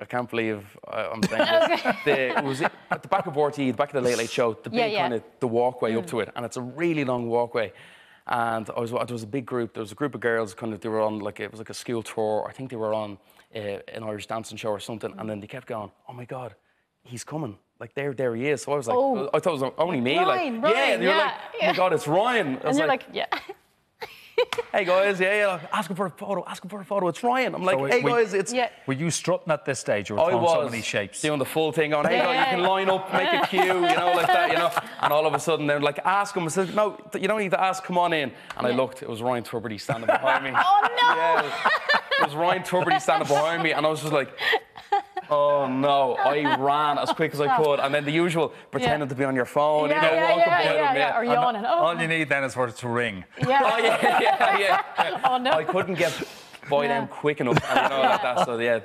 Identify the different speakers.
Speaker 1: I can't believe I- I'm saying this. The, it was at the back of RT, the back of the Late Late Show, the big
Speaker 2: Yeah, yeah.
Speaker 1: kind of the walkway up mm. to it, and it's a really long walkway. And I was there was a big group. There was a group of girls. Kind of they were on like it was like a school tour. I think they were on uh, an Irish dancing show or something. And mm. then they kept going. Oh my God, he's coming! Like there, there he is. So I was like,
Speaker 2: Oh.
Speaker 1: I thought it was only me.
Speaker 2: Ryan,
Speaker 1: like yeah, and they were
Speaker 2: yeah,
Speaker 1: like, oh
Speaker 2: yeah.
Speaker 1: my God, it's Ryan. I was
Speaker 2: And you're like, yeah.
Speaker 1: hey guys, yeah, yeah, ask him for a photo. Ask him for a photo. It's Ryan. I'm like,
Speaker 3: So
Speaker 1: hey
Speaker 3: we-
Speaker 1: guys, it's
Speaker 2: Yeah.
Speaker 3: Were you strutting at this stage? You were
Speaker 1: I was
Speaker 3: so many shapes.
Speaker 1: doing the full thing, on, hey,
Speaker 2: Yeah,
Speaker 1: guys, you can line up, make a queue, you know, like that, you know. And all of a sudden, they're like, ask him. I said, no, you don't need to ask. Come on in. And I looked. It was Ryan Tubridy standing behind me.
Speaker 2: Oh no!
Speaker 1: Yeah, it was Ryan Tubridy standing behind me, and I was just like, oh no. I ran as quick as I could, and then the usual pretending to be on your phone,
Speaker 2: Yeah,
Speaker 1: you know,
Speaker 2: yeah,
Speaker 1: walking
Speaker 2: yeah,
Speaker 1: by
Speaker 2: yeah,
Speaker 1: them,
Speaker 2: yeah, or yawning. Oh,
Speaker 3: All you need then is for it to ring.
Speaker 1: Oh
Speaker 2: yeah.
Speaker 1: yeah, yeah, yeah.
Speaker 2: Oh, no.
Speaker 1: I couldn't get by
Speaker 2: Yeah.
Speaker 1: them quick enough, and, you know, like that. So yeah,